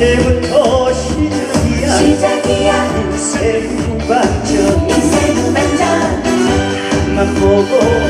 이제부터 시작이야. 시작이야. 인생 후반전. 인생 후반전. 만 보고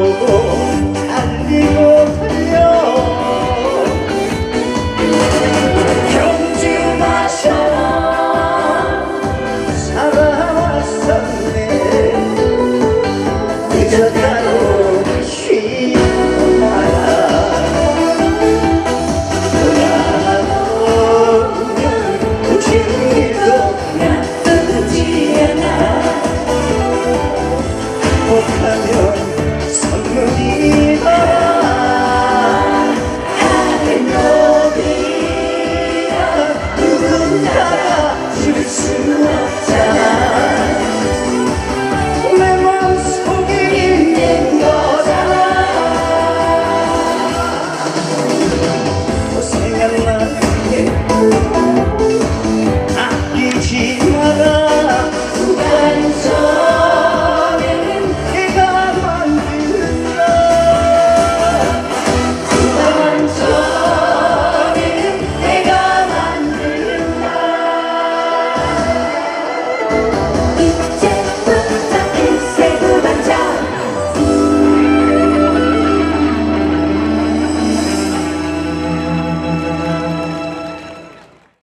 보고 달리고 달려. 경주 마셔라